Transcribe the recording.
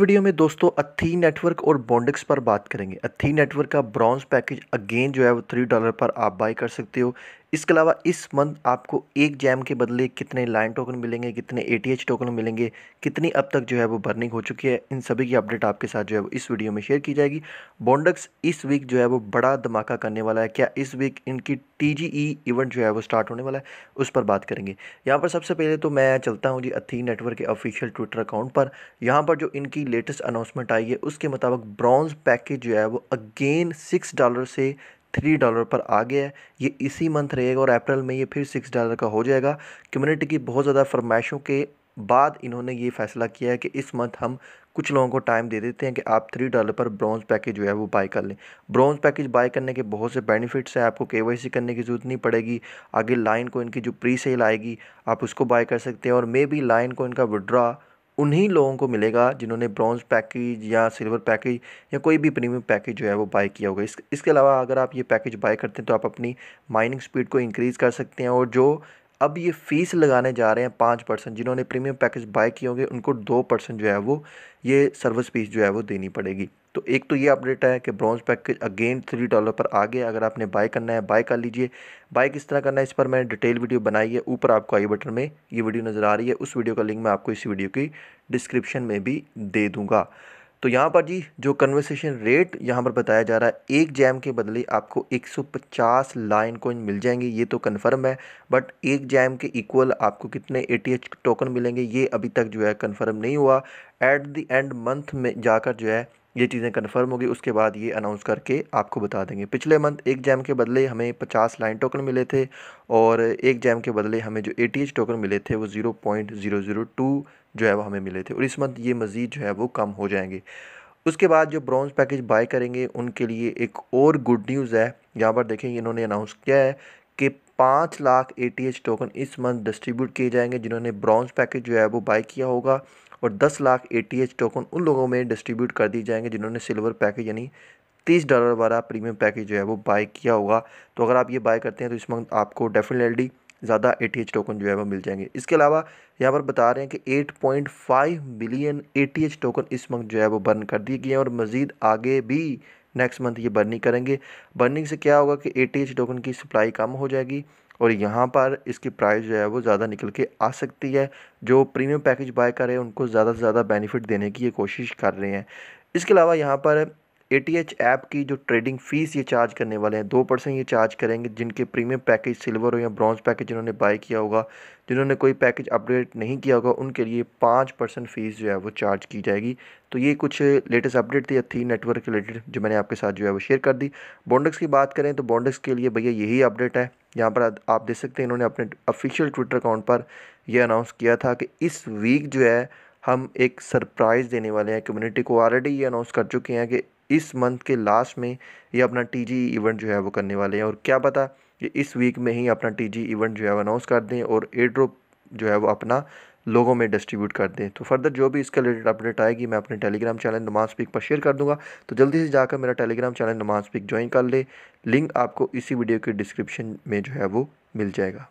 Video में दोस्तों अथी नेटवर्क और बॉन्डिक्स पर बात करेंगे। अथी नेटवर्क का ब्रॉन्ज पैकेज अगेन जो है वो थ्री डॉलर पर आप बाई कर सकते हो। इसके अलावा इस मंथ आपको एक जैम के बदले कितने लाइन टोकन मिलेंगे, कितने एटीएच टोकन मिलेंगे, कितनी अब तक जो है वो बर्निंग हो चुकी है, इन सभी की अपडेट आपके साथ जो है वो इस वीडियो में शेयर की जाएगी। बॉन्डक्स इस वीक जो है वो बड़ा धमाका करने वाला है। क्या इस वीक इनकी टीजीई इवेंट जो है वो स्टार्ट होने वाला है, उस पर बात करेंगे। यहाँ पर सबसे पहले तो मैं चलता हूँ जी अथी नेटवर्क के ऑफिशियल ट्विटर अकाउंट पर। यहाँ पर जो इनकी लेटेस्ट अनाउंसमेंट आई है, उसके मुताबिक ब्रॉन्ज पैकेज जो है वो अगेन सिक्स डॉलर से थ्री डॉलर पर आ गया है। ये इसी मंथ रहेगा और अप्रैल में ये फिर सिक्स डॉलर का हो जाएगा। कम्युनिटी की बहुत ज़्यादा फरमाइशों के बाद इन्होंने ये फैसला किया है कि इस मंथ हम कुछ लोगों को टाइम दे देते हैं कि आप थ्री डॉलर पर ब्रॉन्ज पैकेज जो है वो बाई कर लें। ब्रॉन्ज पैकेज बाई करने के बहुत से बेनिफिट्स हैं। आपको के करने की ज़रूरत नहीं पड़ेगी। आगे लाइन को इनकी जो प्री सेल आएगी, आप उसको बाई कर सकते हैं और मे बी लाइन को इनका विड्रा उन्हीं लोगों को मिलेगा जिन्होंने ब्रॉन्ज पैकेज या सिल्वर पैकेज या कोई भी प्रीमियम पैकेज जो है वो बाय किया होगा। इस, इसके अलावा अगर आप ये पैकेज बाय करते हैं तो आप अपनी माइनिंग स्पीड को इंक्रीज़ कर सकते हैं और जो अब ये फ़ीस लगाने जा रहे हैं पाँच परसेंट। जिन्होंने प्रीमियम पैकेज बाय किए होंगे, उनको दो परसेंट जो है वो ये सर्विस फ़ीस जो है वो देनी पड़ेगी। तो एक तो ये अपडेट है कि bronze package again three dollar पर आ गया। अगर आपने बाय करना है बाय कर लीजिए। बाय किस तरह करना है, इस पर मैंने डिटेल वीडियो बनाई है। ऊपर आपको आई बटन में ये वीडियो नज़र आ रही है। उस वीडियो का लिंक मैं आपको इस वीडियो की डिस्क्रिप्शन में भी दे दूँगा। तो यहाँ पर जी जो कन्वर्सेशन रेट यहाँ पर बताया जा रहा है, एक जैम के बदले आपको 150 लाइन कोइन मिल जाएँगे, ये तो कन्फर्म है बट एक जैम के इक्वल आपको कितने एटीएच टोकन मिलेंगे, ये अभी तक जो है कन्फर्म नहीं हुआ। एट द एंड मंथ में जाकर जो है ये चीज़ें कन्फर्म होगी, उसके बाद ये अनाउंस करके आपको बता देंगे। पिछले मंथ एक जैम के बदले हमें पचास लाइन टोकन मिले थे और एक जैम के बदले हमें जो एटीएच टोकन मिले थे वो zero point zero zero two जो है वो हमें मिले थे। और इस मंथ ये मज़ीद जो है वो कम हो जाएँगे। उसके बाद जो ब्रॉन्ज पैकेज बाय करेंगे, उनके लिए एक और गुड न्यूज़ है। यहाँ पर देखेंगे इन्होंने अनाउंस किया है कि पाँच लाख ATH टोकन इस मंथ डिस्ट्रीब्यूट किए जाएँगे, जिन्होंने ब्रॉन्ज पैकेज जो है वो बाई किया होगा, और दस लाख ATH टोकन उन लोगों में डिस्ट्रीब्यूट कर दिए जाएँगे, जिन्होंने सिल्वर पैकेज यानी तीस डॉलर वाला प्रीमियम पैकेज जो है वो बाय किया होगा। तो अगर आप ये बाय करते हैं तो इस मंथ आपको डेफिनेटली ज़्यादा ATH टोकन जो है वो मिल जाएँगे। इसके अलावा यहाँ पर बता रहे हैं कि 8.5 बिलियन ए टोकन इस मंथ जो है वो बर्न कर दिए गए हैं, और मज़ीद आगे भी नेक्स्ट मंथ ये बर्निंग करेंगे। बर्निंग से क्या होगा कि ए टोकन की सप्लाई कम हो जाएगी और यहाँ पर इसकी प्राइस जो है वो ज़्यादा निकल के आ सकती है। जो प्रीमियम पैकेज बाय कर रहे हैं, उनको ज़्यादा से ज़्यादा बेनिफिट देने की ये कोशिश कर रहे हैं। इसके अलावा यहाँ पर ए टी एच ऐप की जो ट्रेडिंग फ़ीस ये चार्ज करने वाले हैं, दो परसेंट ये चार्ज करेंगे, जिनके प्रीमियम पैकेज सिल्वर हो या ब्रॉन्ज पैकेज जिन्होंने बाय किया होगा, जिन्होंने कोई पैकेज अपडेट नहीं किया होगा, उनके लिए पाँच परसेंट फ़ीस जो है वो चार्ज की जाएगी। तो ये कुछ लेटेस्ट अपडेट थी थी नेटवर्क रिलेटेड जो मैंने आपके साथ जो है वो शेयर कर दी। बॉन्डक्स की बात करें तो बॉन्डक्स के लिए भैया यही अपडेट है। यहाँ पर आप देख सकते हैं इन्होंने अपने ऑफिशियल ट्विटर अकाउंट पर यह अनाउंस किया था कि इस वीक जो है हम एक सरप्राइज़ देने वाले हैं कम्युनिटी को। ऑलरेडी ये अनाउंस कर चुके हैं कि इस मंथ के लास्ट में ये अपना टीजी इवेंट जो है वो करने वाले हैं और क्या पता कि इस वीक में ही अपना टीजी इवेंट जो है वो अनाउंस कर दें और एयर जो है वो अपना लोगों में डिस्ट्रीब्यूट कर दें। तो फर्दर जो भी इसका रिलेटेड अपडेट आएगी, मैं अपने टेलीग्राम चैनल नमाज़ स्पीक पर शेयर कर दूँगा। तो जल्दी से जाकर मेरा Telegram channel Namaz speak join कर ले। लिंक आपको इसी वीडियो के डिस्क्रिप्शन में जो है वो मिल जाएगा।